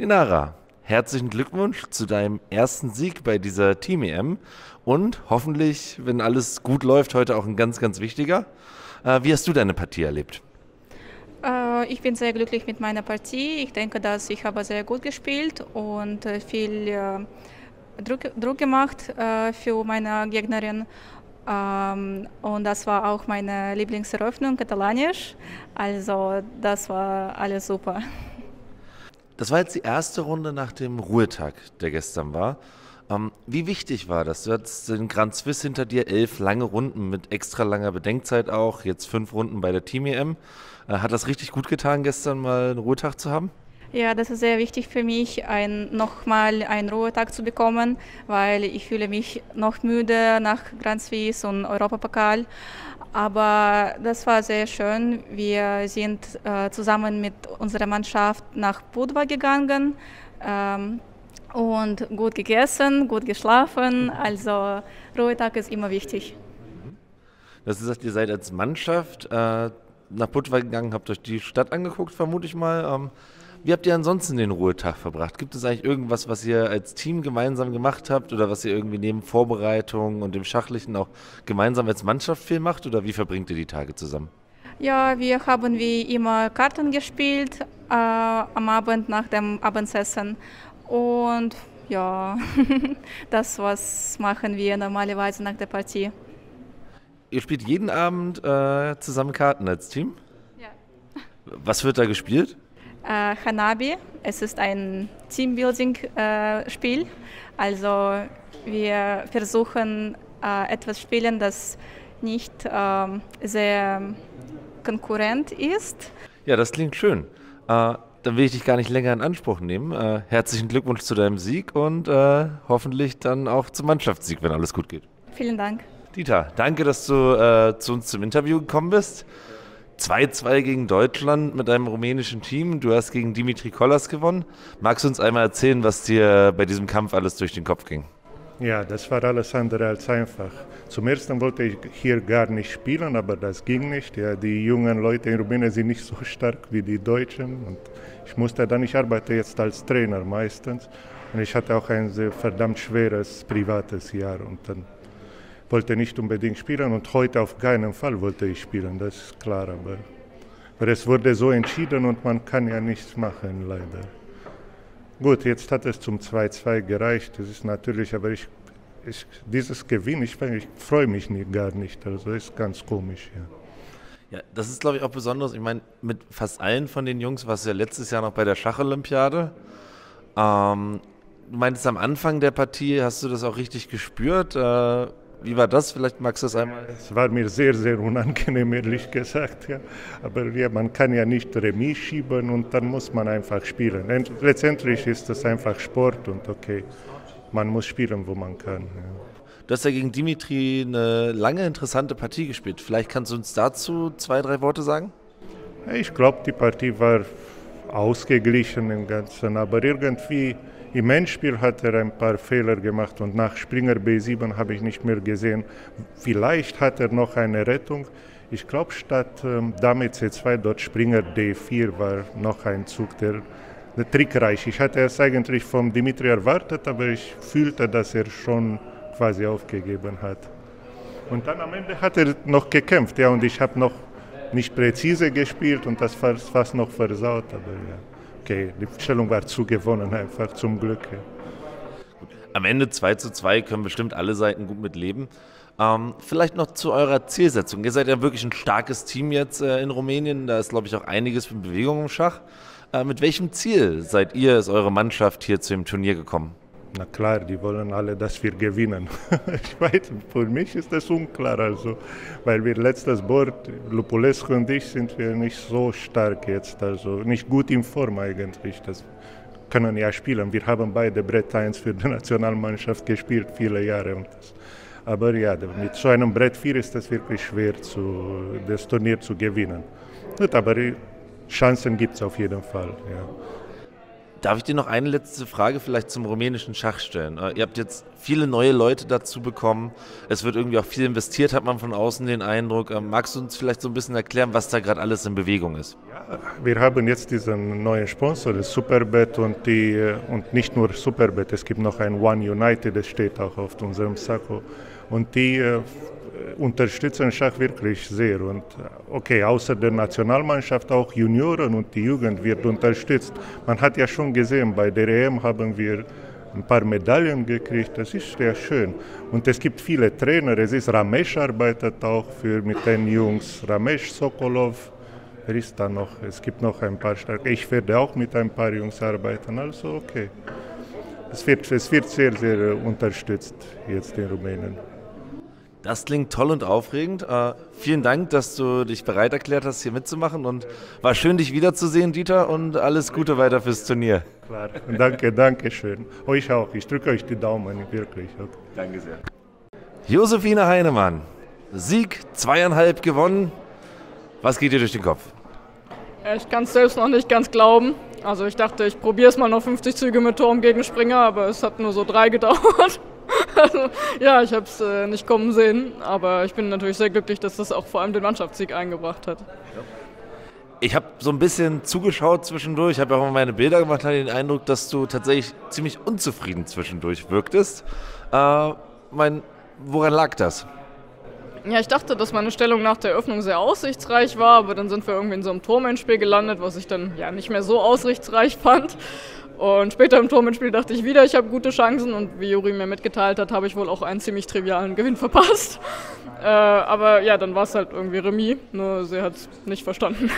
Dinara, herzlichen Glückwunsch zu deinem ersten Sieg bei dieser Team EM und hoffentlich, wenn alles gut läuft, heute auch ein ganz, ganz wichtiger. Äh, wie hast du deine Partie erlebt? Äh, ich bin sehr glücklich mit meiner Partie. Ich denke, dass ich habe sehr gut gespielt und äh, viel Druck, Druck gemacht für meine Gegnerin. Ähm, und das war auch meine Lieblingseröffnung, Katalanisch. Also das war alles super. Das war jetzt die erste Runde nach dem Ruhetag, der gestern war. Ähm, wie wichtig war das? Du hattest den Grand Swiss hinter dir, elf lange Runden mit extra langer Bedenkzeit auch, jetzt fünf Runden bei der Team EM. Äh, hat das richtig gut getan, gestern mal einen Ruhetag zu haben? Ja, das ist sehr wichtig für mich, ein, nochmal einen Ruhetag zu bekommen, weil ich fühle mich noch müde nach Grand Swiss und Europapokal. Aber das war sehr schön. Wir sind äh, zusammen mit unserer Mannschaft nach Budva gegangen ähm, und gut gegessen, gut geschlafen. Also Ruhetag ist immer wichtig. Du hast gesagt, ihr seid als Mannschaft äh, nach Budva gegangen, habt euch die Stadt angeguckt, vermute ich mal. Ähm, wie habt ihr ansonsten den Ruhetag verbracht? Gibt es eigentlich irgendwas, was ihr als Team gemeinsam gemacht habt oder was ihr irgendwie neben Vorbereitung und dem Schachlichen auch gemeinsam als Mannschaft viel macht oder wie verbringt ihr die Tage zusammen? Ja, wir haben wie immer Karten gespielt äh, am Abend nach dem Abendessen und ja, das was machen wir normalerweise nach der Partie. Ihr spielt jeden Abend äh, zusammen Karten als Team? Ja. Was wird da gespielt? Äh, Hanabi. Es ist ein Teambuilding-Spiel. Äh, also wir versuchen äh, etwas spielen, das nicht ähm, sehr konkurrent ist. Ja, das klingt schön. Äh, dann will ich dich gar nicht länger in Anspruch nehmen. Äh, herzlichen Glückwunsch zu deinem Sieg und äh, hoffentlich dann auch zum Mannschaftssieg, wenn alles gut geht. Vielen Dank. Dieter, danke, dass du zu uns zum Interview gekommen bist. 2-2 gegen Deutschland mit einem rumänischen Team. Du hast gegen Dimitri Kollas gewonnen. Magst du uns einmal erzählen, was dir bei diesem Kampf alles durch den Kopf ging? Ja, das war alles andere als einfach. Zum ersten wollte ich hier gar nicht spielen, aber das ging nicht. Ja, die jungen Leute in Rumänien sind nicht so stark wie die Deutschen. Und ich musste dann, ich arbeite jetzt als Trainer meistens. Und ich hatte auch ein sehr verdammt schweres privates Jahr. Und dann wollte nicht unbedingt spielen und heute auf keinen Fall wollte ich spielen, das ist klar. Aber, aber es wurde so entschieden und man kann ja nichts machen, leider. Gut, jetzt hat es zum 2-2 gereicht, das ist natürlich, aber ich, ich dieses Gewinn, ich, ich freue mich nicht, gar nicht, also ist ganz komisch, ja. Ja, das ist, glaube ich, auch besonders. Ich meine, mit fast allen von den Jungs warst du ja letztes Jahr noch bei der Schacholympiade. Ähm, du meintest am Anfang der Partie, hast du das auch richtig gespürt? Äh, wie war das? Vielleicht magst du es einmal. Es war mir sehr, sehr unangenehm, ehrlich gesagt. Ja. Aber ja, man kann ja nicht Remis schieben und dann muss man einfach spielen. Letztendlich ist das einfach Sport und okay, man muss spielen, wo man kann. Ja. Du hast ja gegen Dimitri eine lange interessante Partie gespielt. Vielleicht kannst du uns dazu zwei, drei Worte sagen? Ich glaube, die Partie war ausgeglichen im Ganzen, aber irgendwie im Endspiel hat er ein paar Fehler gemacht und nach Springer B7 habe ich nicht mehr gesehen. Vielleicht hat er noch eine Rettung. Ich glaube, statt ähm, Dame C2 dort Springer D4 war noch ein Zug, der, der trickreich. Ich hatte es eigentlich vom Dimitri erwartet, aber ich fühlte, dass er schon quasi aufgegeben hat. Und dann am Ende hat er noch gekämpft, ja, und ich habe noch nicht präzise gespielt und das war fast noch versaut, aber ja okay, die Stellung war zu gewonnen, einfach zum Glück. Am Ende 2 zu 2 können bestimmt alle Seiten gut mit leben. Ähm, vielleicht noch zu eurer Zielsetzung. Ihr seid ja wirklich ein starkes Team jetzt äh, in Rumänien. Da ist, glaube ich, auch einiges für Bewegung im Schach. Äh, mit welchem Ziel seid ihr, ist eure Mannschaft hier zu dem Turnier gekommen? Na klar, die wollen alle, dass wir gewinnen. ich weiß, für mich ist das unklar, also, weil wir letztes Board, Lupulescu und ich, sind wir nicht so stark jetzt, also nicht gut in Form eigentlich. Das können ja spielen. Wir haben beide Brett 1 für die Nationalmannschaft gespielt, viele Jahre. Aber ja, mit so einem Brett 4 ist es wirklich schwer, zu, das Turnier zu gewinnen. Gut, aber Chancen gibt es auf jeden Fall. Ja. Darf ich dir noch eine letzte Frage vielleicht zum rumänischen Schach stellen? Äh, ihr habt jetzt viele neue Leute dazu bekommen. Es wird irgendwie auch viel investiert, hat man von außen den Eindruck. Äh, magst du uns vielleicht so ein bisschen erklären, was da gerade alles in Bewegung ist? Ja, wir haben jetzt diesen neuen Sponsor, das Superbet und, die, äh, und nicht nur Superbet, es gibt noch ein One United, das steht auch auf unserem Sakko. Und die unterstützen Schach wirklich sehr. Und okay, außer der Nationalmannschaft auch Junioren und die Jugend wird unterstützt. Man hat ja schon gesehen, bei der EM haben wir ein paar Medaillen gekriegt. Das ist sehr schön. Und es gibt viele Trainer. Es ist Ramesh arbeitet auch für mit den Jungs. Ramesh Sokolov. Wer ist da noch? Es gibt noch ein paar starke. Ich werde auch mit ein paar Jungs arbeiten. Also okay. Es wird, es wird sehr, sehr unterstützt jetzt in Rumänien. Das klingt toll und aufregend. Äh, vielen Dank, dass du dich bereit erklärt hast, hier mitzumachen. Und war schön, dich wiederzusehen, Dieter. Und alles Gute weiter fürs Turnier. Klar. Danke, danke schön. Euch auch. Ich drücke euch die Daumen, wirklich. Okay. Danke sehr. Josephine Heinemann. Sieg, zweieinhalb gewonnen. Was geht dir durch den Kopf? Ich kann es selbst noch nicht ganz glauben. Also ich dachte, ich probiere es mal noch 50 Züge mit Turm gegen Springer, aber es hat nur so drei gedauert. Also, ja, ich habe es äh, nicht kommen sehen, aber ich bin natürlich sehr glücklich, dass das auch vor allem den Mannschaftssieg eingebracht hat. Ich habe so ein bisschen zugeschaut zwischendurch, habe auch mal meine Bilder gemacht, hatte den Eindruck, dass du tatsächlich ziemlich unzufrieden zwischendurch wirktest. Äh, mein, woran lag das? Ja, ich dachte, dass meine Stellung nach der Öffnung sehr aussichtsreich war, aber dann sind wir irgendwie in so einem Turmendspiel gelandet, was ich dann ja nicht mehr so aussichtsreich fand. Und später im Turmendspiel dachte ich wieder, ich habe gute Chancen und wie Juri mir mitgeteilt hat, habe ich wohl auch einen ziemlich trivialen Gewinn verpasst. Äh, aber ja, dann war es halt irgendwie Remis, nur sie hat es nicht verstanden.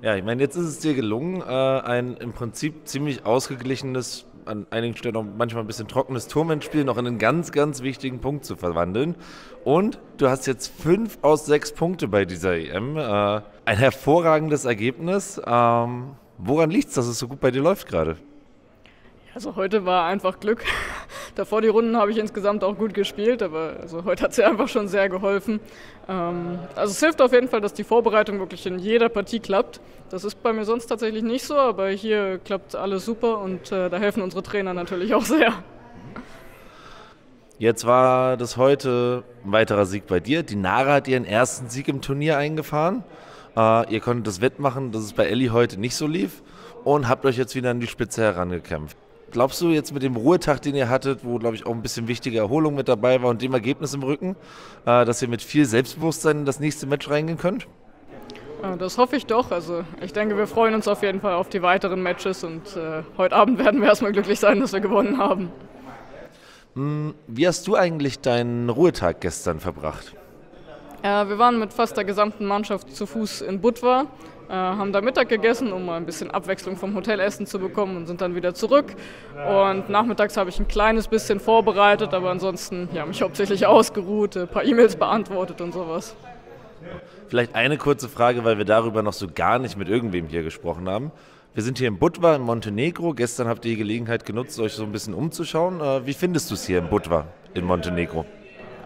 Ja, ich meine, jetzt ist es dir gelungen, äh, ein im Prinzip ziemlich ausgeglichenes, an einigen Stellen auch manchmal ein bisschen trockenes Turmendspiel noch in einen ganz, ganz wichtigen Punkt zu verwandeln. Und du hast jetzt fünf aus sechs Punkte bei dieser EM. Äh, ein hervorragendes Ergebnis. Ähm, Woran liegt es, dass es so gut bei dir läuft gerade? Also heute war einfach Glück. Davor die Runden habe ich insgesamt auch gut gespielt, aber also heute hat sie einfach schon sehr geholfen. Ähm, also es hilft auf jeden Fall, dass die Vorbereitung wirklich in jeder Partie klappt. Das ist bei mir sonst tatsächlich nicht so, aber hier klappt alles super und äh, da helfen unsere Trainer natürlich auch sehr. Jetzt war das heute ein weiterer Sieg bei dir. Die Nara hat ihren ersten Sieg im Turnier eingefahren. Äh, ihr konntet das wettmachen, dass es bei Ellie heute nicht so lief und habt euch jetzt wieder an die Spitze herangekämpft. Glaubst du jetzt mit dem Ruhetag, den ihr hattet, wo, glaube ich, auch ein bisschen wichtige Erholung mit dabei war und dem Ergebnis im Rücken, äh, dass ihr mit viel Selbstbewusstsein in das nächste Match reingehen könnt? Das hoffe ich doch. Also ich denke, wir freuen uns auf jeden Fall auf die weiteren Matches und äh, heute Abend werden wir erstmal glücklich sein, dass wir gewonnen haben. Hm, wie hast du eigentlich deinen Ruhetag gestern verbracht? Äh, wir waren mit fast der gesamten Mannschaft zu Fuß in Budva, äh, haben da Mittag gegessen, um mal ein bisschen Abwechslung vom Hotelessen zu bekommen und sind dann wieder zurück. Und nachmittags habe ich ein kleines bisschen vorbereitet, aber ansonsten ja, mich hauptsächlich ausgeruht, ein paar E-Mails beantwortet und sowas. Vielleicht eine kurze Frage, weil wir darüber noch so gar nicht mit irgendwem hier gesprochen haben. Wir sind hier in Budva in Montenegro. Gestern habt ihr die Gelegenheit genutzt, euch so ein bisschen umzuschauen. Äh, wie findest du es hier in Budva in Montenegro?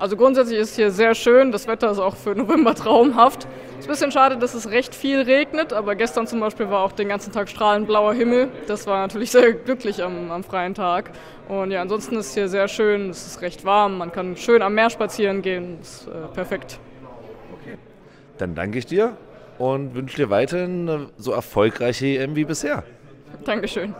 Also grundsätzlich ist hier sehr schön, das Wetter ist auch für November traumhaft. Es ist ein bisschen schade, dass es recht viel regnet, aber gestern zum Beispiel war auch den ganzen Tag strahlend blauer Himmel. Das war natürlich sehr glücklich am, am freien Tag. Und ja, ansonsten ist es hier sehr schön, es ist recht warm, man kann schön am Meer spazieren gehen, das ist äh, perfekt. Dann danke ich dir und wünsche dir weiterhin eine so erfolgreiche EM wie bisher. Dankeschön.